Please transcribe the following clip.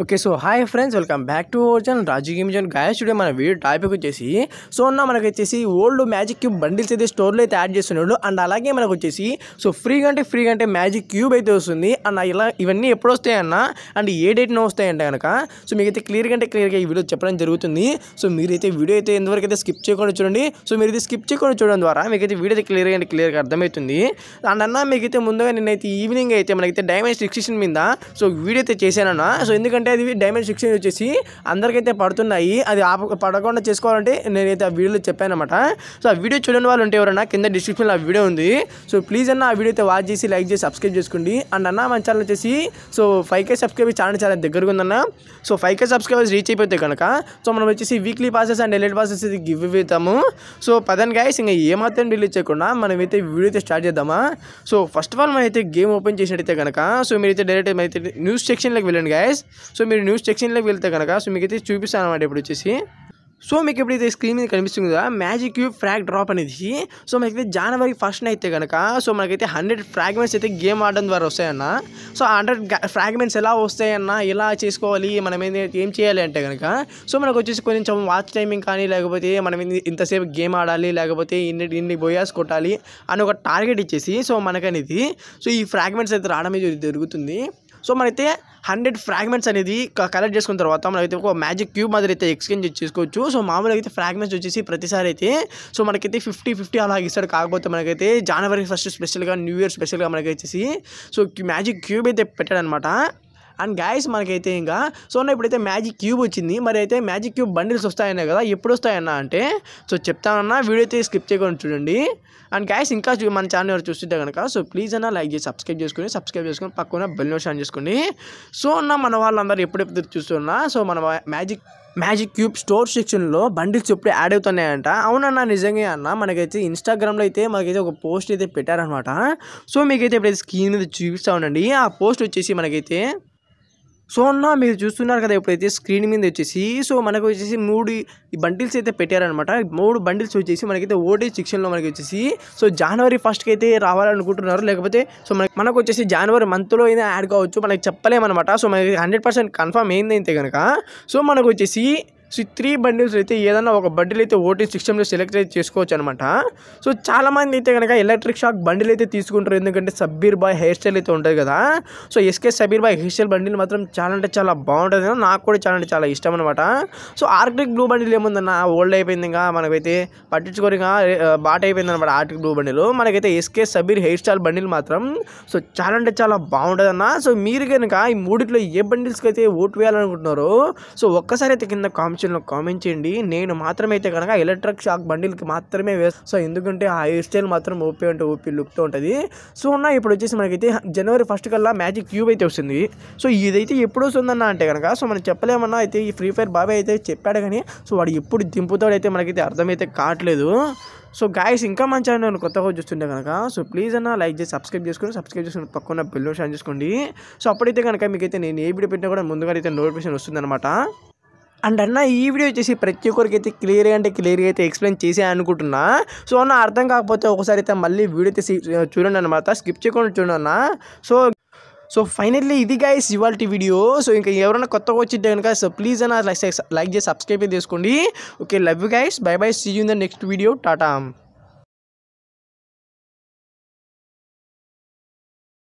Okay so hi friends welcome back to ఓర్జన్ Raju game జన్ guys today మన video topic వచ్చేసి so అన్న మనకు వచ్చేసి ఓల్డ్ మ్యాజిక్ క్యూబ్ బండిల్స్ అయితే స్టోర్లో అయితే యాడ్ చేస్తున్నాడు. అండ్ అలాగే మనకు వచ్చేసి సో ఫ్రీగా అంటే ఫ్రీగా అంటే మ్యాజిక్ క్యూబ్ అయితే వస్తుంది. అండ్ ఇలా ఇవన్నీ ఎప్పుడు వస్తాయన్న అండ్ ఏ డేట్న వస్తాయంటే కనుక. సో మీకైతే క్లియర్గా అంటే క్లియర్గా ఈ వీడియో చెప్పడం జరుగుతుంది. సో మీరైతే వీడియో అయితే ఎంతవరకు అయితే స్కిప్ చేయకుండా చూడండి. సో మీరు ఇది స్కిప్ చేయకుండా చూడడం ద్వారా మీకైతే వీడియో అయితే క్లియర్గా అంటే క్లియర్గా అర్థమవుతుంది. అండ్ అన్న మీకైతే ముందుగా నేనైతే ఈవినింగ్ అయితే మనకైతే డైమండ్ సిక్స్టీన్ మీద సో వీడియో అయితే చేశానన్న. సో ఎందుకంటే అది డైమండ్ సిక్స్టీన్ వచ్చేసి అందరికైతే పడుతున్నాయి. అది ఆప పడకుండా చేసుకోవాలంటే నేనైతే ఆ వీడియోలో చెప్పానమాట. సో ఆ వీడియో చూడని వాళ్ళు ఉంటే ఎవరన్నా కింద డిస్క్రిప్షన్లో ఆ వీడియో ఉంది. సో ప్లీజ్ అన్న ఆ వీడియో అయితే వాచ్ చేసి లైక్ చేసి సబ్స్క్రైబ్ చేసుకోండి. అండ్ అన్న మన ఛానల్ వచ్చేసి so five K subscribe channel చాలా దగ్గరగా ఉందన్న. So five K subscribers reach అయిపోతే కనుక సో మనం వచ్చేసి weekly passes and elite passes ఇది గివ్ ఇవ్వుతాము సో పదన్ గైస్ ఇంకా ఏమాత్రం డిలీట్ చేయకుండా మనమైతే వీడియో అయితే స్టార్ట్ చేద్దామా? సో ఫస్ట్ ఆఫ్ ఆల్ మనం అయితే గేమ్ ఓపెన్ చేసినట్టయితే కనుక సో మీరైతే డైరెక్ట్ అయితే న్యూస్ సెక్షన్లోకి వెళ్ళండి గాయస్ సో మీరు న్యూస్ సెక్షన్లోకి వెళ్తే కనుక సో మీకైతే చూపిస్తాను అనమాట ఇప్పుడు వచ్చేసి. సో మీకు ఎప్పుడైతే స్క్రీన్ మీద కనిపిస్తుంది కదా మ్యాజిక్ క్యూబ్ ఫ్రాగ్ డ్రాప్ అనేది సో మనకైతే జనవరి ఫస్ట్ అయితే కనుక సో మనకైతే హండ్రెడ్ ఫ్రాగ్మెంట్స్ అయితే గేమ్ ఆడడం ద్వారా వస్తాయన్న. సో హండ్రెడ్ ఫ్రాగ్మెంట్స్ ఎలా వస్తాయన్న ఎలా చేసుకోవాలి మనం ఏం చేయాలి అంటే కనుక సో మనకు వచ్చేసి కొంచెం వాచ్ టైమింగ్ కానీ లేకపోతే మనం ఇంతసేపు గేమ్ ఆడాలి లేకపోతే ఇన్ని ఇన్ని బోయాస్ కొట్టాలి అని ఒక టార్గెట్ ఇచ్చేసి సో మనకనేది. సో ఈ ఫ్రాగ్మెంట్స్ అయితే రావడం జరుగుతుంది. సో మనైతే హండ్రెడ్ ఫ్రాగ్మెంట్స్ అనేది కలెక్ట్ చేసుకున్న తర్వాత మనమైతే ఒక మ్యాజిక్ క్యూబ్ మాదిరి అయితే ఎక్స్చేంజ్ చేసుకోవచ్చు. సో మామూలుగా అయితే ఫ్రాగ్మెంట్స్ వచ్చేసి ప్రతిసారి అయితే సో మనకైతే ఫిఫ్టీ ఫిఫ్టీ అలా ఇస్తాడు. కాకపోతే మనకైతే జనవరి ఫస్ట్ స్పెషల్గా న్యూ ఇయర్ స్పెషల్గా మనకి వచ్చేసి సో మ్యాజిక్ క్యూబ్ అయితే పెట్టాడనమాట. అండ్ గాయస్ మనకైతే ఇంకా సో నా ఇప్పుడైతే మ్యాజిక్ క్యూబ్ వచ్చింది. మరి అయితే మ్యాజిక్ క్యూబ్ బండిల్స్ వస్తాయన్నా కదా? ఎప్పుడు వస్తాయన్నా అంటే సో చెప్తానన్నా వీడియో అయితే స్కిప్ చేయకుండా చూడండి. అండ్ గాయస్ ఇంకా మన ఛానల్ ఎవరు చూస్తుంటే కనుక సో ప్లీజ్ అన్న లైక్ చేసి సబ్స్క్రైబ్ చేసుకుని సబ్స్క్రైబ్ చేసుకుని పక్కన బెల్ నోషన్ చేసుకోండి. సో అన్న మన వాళ్ళందరూ ఎప్పుడెప్పుడు చూస్తున్నా సో మన మ్యాజిక్ మ్యాజిక్ క్యూబ్ స్టోర్ సెక్షన్లో బండిల్స్ ఎప్పుడు యాడ్ అవుతున్నాయంట. అవునన్నా నిజంగా అన్న మనకైతే ఇన్స్టాగ్రామ్లో అయితే మనకైతే ఒక పోస్ట్ అయితే పెట్టారనమాట సో మీకైతే ఇప్పుడైతే స్క్రీన్ మీద చూపిస్తా ఉండండి ఆ పోస్ట్ వచ్చేసి మనకైతే సో అన్న మీరు చూస్తున్నారు కదా ఇప్పుడైతే స్క్రీన్ మీద వచ్చేసి సో మనకు వచ్చేసి మూడు ఈ బండిల్స్ అయితే పెట్టారనమాట మూడు బండిల్స్ వచ్చేసి మనకైతే ఓటేజ్ సెక్షన్లో మనకి వచ్చేసి సో జనవరి ఫస్ట్కి అయితే రావాలనుకుంటున్నారు. లేకపోతే సో మనకి మనకు వచ్చేసి జనవరి మంత్లో అయినా యాడ్ కావచ్చు మనకి చెప్పలేమన్నమాట. సో మనకి హండ్రెడ్ పర్సెంట్ కన్ఫర్మ్ ఏందైతే కనుక సో మనకు వచ్చేసి సో ఈ త్రీ బండిల్స్ అయితే ఏదైనా ఒక బండిల్ అయితే ఓటీ సిస్టమ్లో సెలెక్ట్ అయితే చేసుకోవచ్చు అనమాట సో చాలామంది అయితే కనుక ఎలక్ట్రిక్ షాక్ బండిల్ అయితే తీసుకుంటారు. ఎందుకంటే సబ్బీర్ బాయ్ హెయిర్ స్టైల్ అయితే ఉంటుంది కదా. So SK Sabir boy hair style bundle మాత్రం చాలా అంటే చాలా బాగుంటుంది. నాకు కూడా చాలా అంటే చాలా ఇష్టం అనమాట సో ఆర్కిటిక్ బ్లూ బండిల్ ఏముందన్న ఓల్డ్ అయిపోయింది ఇంకా మనకైతే పట్టించుకోరిగా బాట అయిపోయింది అనమాట ఆర్టిక్ బ్లూ బండిల్. మనకైతే SK Sabir hair style bundle మాత్రం సో చాలా అంటే చాలా బాగుంటుంది అన్న సో మీరు కనుక ఈ మూడిట్లో ఏ బండిల్స్కి అయితే ఓటు వేయాలనుకుంటున్నారో సో ఒక్కసారి అయితే కింద ఆలోచనలు కామెంట్ చేయండి. నేను మాత్రమైతే అయితే కనుక ఎలక్ట్రిక్ షాక్ బండిల్కి మాత్రమే వేస్తాను సో ఎందుకంటే ఆ హెయిర్ స్టైల్ మాత్రం ఓపీ అంటే ఓపీ లుక్తో ఉంటుంది. సో అన్న ఇప్పుడు వచ్చేసి మనకైతే జనవరి ఫస్ట్ కల్లా మ్యాజిక్ క్యూబ్ అయితే వస్తుంది. సో ఇదైతే ఎప్పుడు వస్తుందన్న అంటే కనుక సో మనం చెప్పలేమన్నా అయితే ఈ ఫ్రీ ఫైర్ బాబాయ్ అయితే చెప్పాడు కానీ సో వాడు ఎప్పుడు దింపుతాడైతే మనకైతే అర్థమైతే కావట్లేదు. సో గాయస్ ఇంకా మంచి ఛానల్ కొత్తగా చూస్తుంటే కనుక సో ప్లీజ్ అన్న లైక్ చేసి సబ్స్క్రైబ్ చేసుకుని సబ్స్క్రైబ్ చేసుకుని పక్కన బెల్ షాన్ చేసుకోండి. సో అప్పుడైతే కనుక మీకైతే నేను ఏ వీడియో పెట్టినా కూడా ముందుగా అయితే నోటిఫికేషన్ వస్తుందన్నమాట. అండ్ అన్న ఈ వీడియో వచ్చేసి ప్రతి ఒక్కరికి అయితే క్లియర్గా అంటే క్లియర్గా అయితే ఎక్స్ప్లెయిన్ చేసే అనుకుంటున్నా. సో అన్న అర్థం కాకపోతే ఒకసారి అయితే మళ్ళీ వీడియో అయితే చూడండి అనమాట స్కిప్ చేయకుండా చూడండి అన్న. సో సో ఫైనల్లీ ఇది గైస్ ఇవాళ వీడియో. సో ఇంకా ఎవరైనా కొత్తగా వచ్చింటే కనుక సో ప్లీజ్ అన్న లైక్ లైక్ చేసి సబ్స్క్రైబ్ చేసుకోండి. Okay love you guys bye bye see you in the next video Tata